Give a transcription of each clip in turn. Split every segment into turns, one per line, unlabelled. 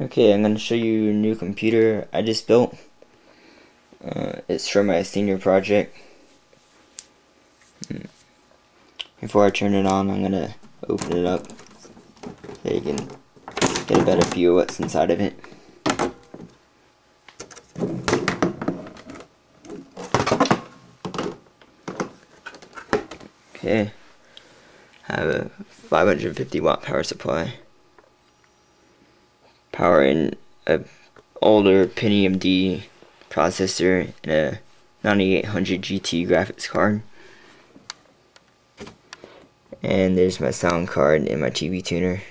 Okay, I'm going to show you a new computer I just built. Uh, it's for my senior project. Hmm. Before I turn it on, I'm going to open it up so you can get a better view of what's inside of it. Okay, I have a 550 watt power supply powering a older Pentium D processor and a 9800 GT graphics card. And there's my sound card and my TV tuner.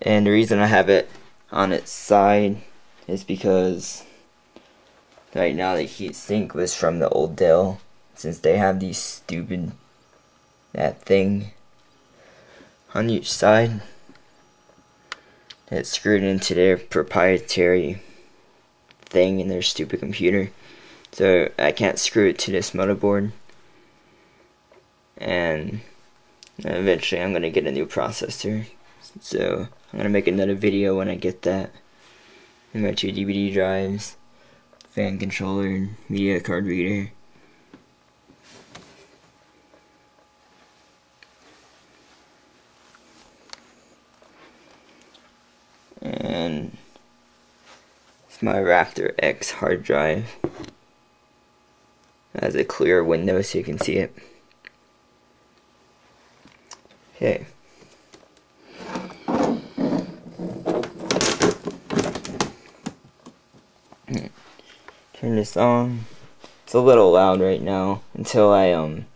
And the reason I have it on its side is because right now the heatsink was from the old Dell since they have these stupid that thing on each side that's screwed into their proprietary thing in their stupid computer. So I can't screw it to this motherboard. And eventually I'm going to get a new processor. So I'm going to make another video when I get that. And my two DVD drives, fan controller, and media card reader. It's my Raptor X hard drive. Has a clear window so you can see it. Okay. Turn this on. It's a little loud right now until I um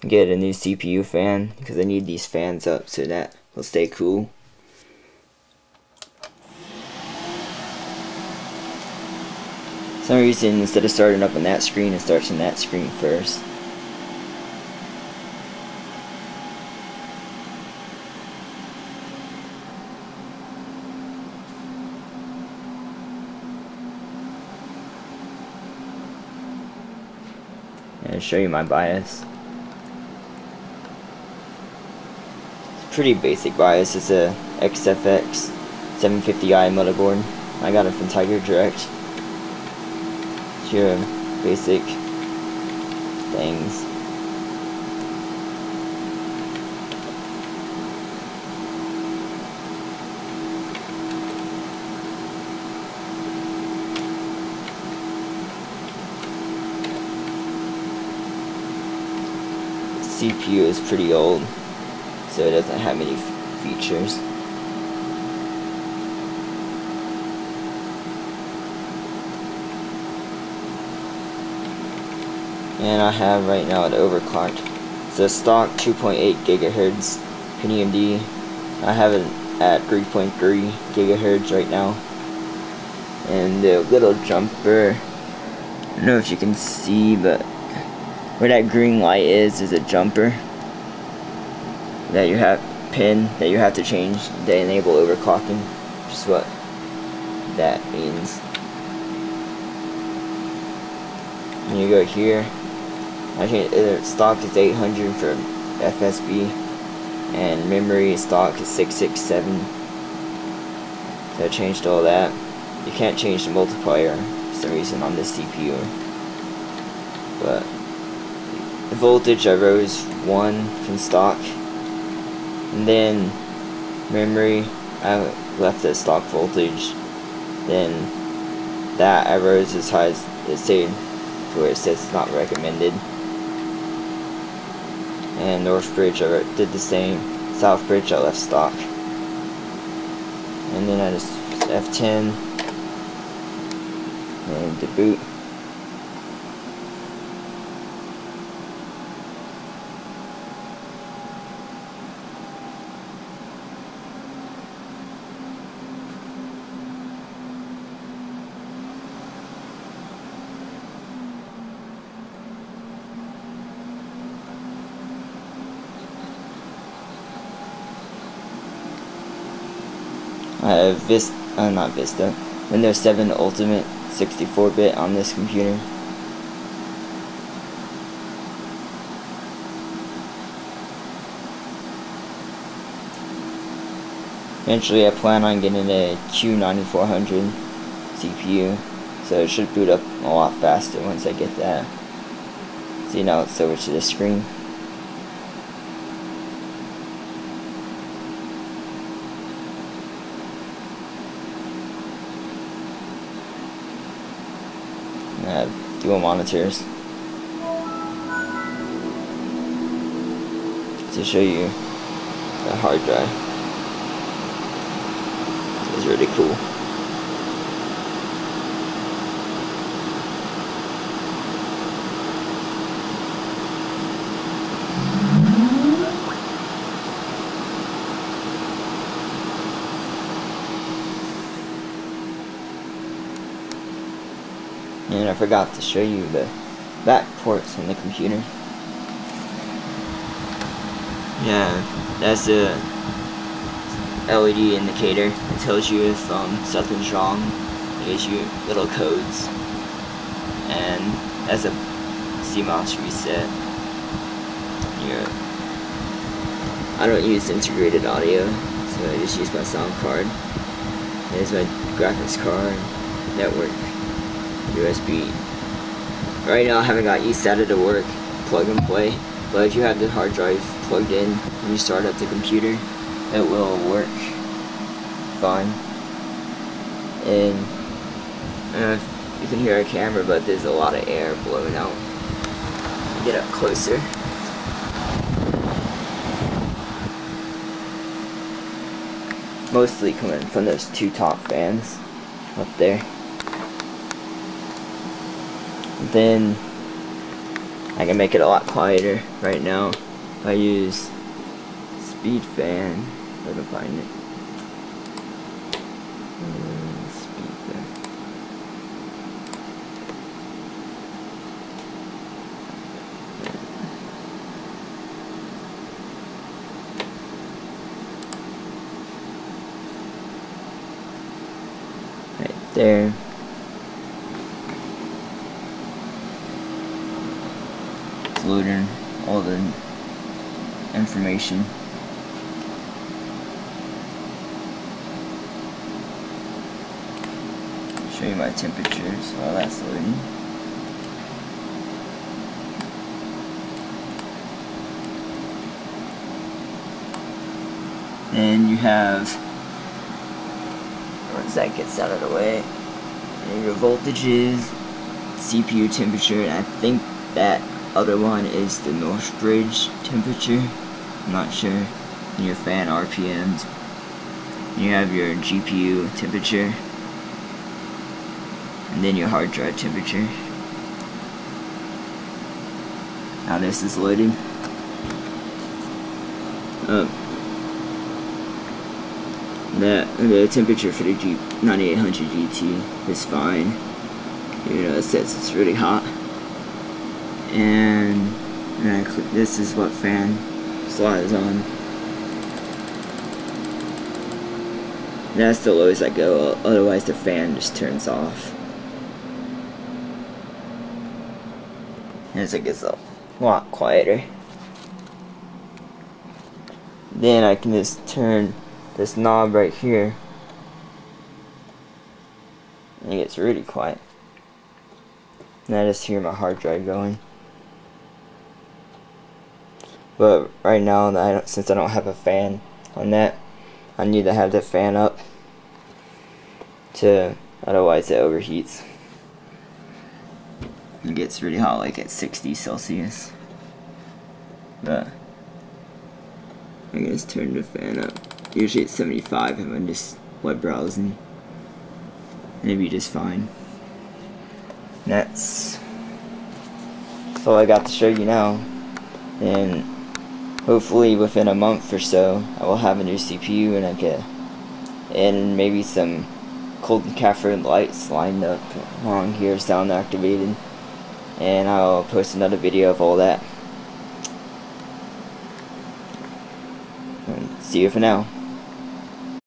get a new CPU fan because I need these fans up so that will stay cool. Some reason instead of starting up on that screen it starts on that screen first and show you my BIOS. it's pretty basic BIOS. it's a XFX 750i motherboard I got it from Tiger Direct your basic things. CPU is pretty old, so it doesn't have many features. And I have right now an overclocked. It's a stock 2.8 gigahertz Pentium D. I have it at 3.3 gigahertz right now. And the little jumper, I don't know if you can see, but where that green light is, is a jumper that you have pin that you have to change to enable overclocking, is what that means. And you go here, I changed uh, stock is 800 for FSB and memory stock is 667 so I changed all that. You can't change the multiplier for some reason on this CPU but the voltage I rose 1 from stock. And then memory I left at stock voltage. Then that I rose as high as it stayed where it says not recommended and Northbridge I did the same. Southbridge I left stock. And then I just F10 and deboot. I have Vista, uh, not Vista, Windows 7 Ultimate 64-bit on this computer. Eventually I plan on getting a Q9400 CPU, so it should boot up a lot faster once I get that. See now it's over to the screen. I have dual monitors to show you the hard drive. It's really cool. And I forgot to show you the back ports on the computer. Yeah, that's a LED indicator. It tells you if um, something's wrong. It gives you little codes. And that's a CMOS reset. Yeah. I don't use integrated audio, so I just use my sound card. There's my graphics card, network, USB. Right now I haven't got eSATA to work, plug and play, but if you have the hard drive plugged in and you start up the computer, it will work fine. And if you can hear a camera, but there's a lot of air blowing out. Get up closer. Mostly coming from those two top fans up there then I can make it a lot quieter right now if I use SpeedFan. I can find it? Uh, right there loading all the information. Show you my temperatures while that's loading. Then you have, once that gets out of the way, your voltages, CPU temperature, and I think that other one is the Northbridge temperature. I'm not sure. And your fan RPMs. You have your GPU temperature. And then your hard drive temperature. Now this is loading. Um, the, the temperature for the G 9800 GT is fine. You know, it says it's really hot and, this is what fan slot is on. That's the lowest I go, otherwise the fan just turns off. As it gets a lot quieter. Then I can just turn this knob right here. And it gets really quiet. And I just hear my hard drive going. But right now, I since I don't have a fan on that, I need to have the fan up to, otherwise it overheats. It gets really hot like at 60 Celsius. But I can just turn the fan up. Usually it's 75 if I'm just web browsing. Maybe just fine. That's all I got to show you now. And hopefully within a month or so I will have a new CPU and I can and maybe some Cold Cathode lights lined up along here sound activated. And I'll post another video of all that. And see you for now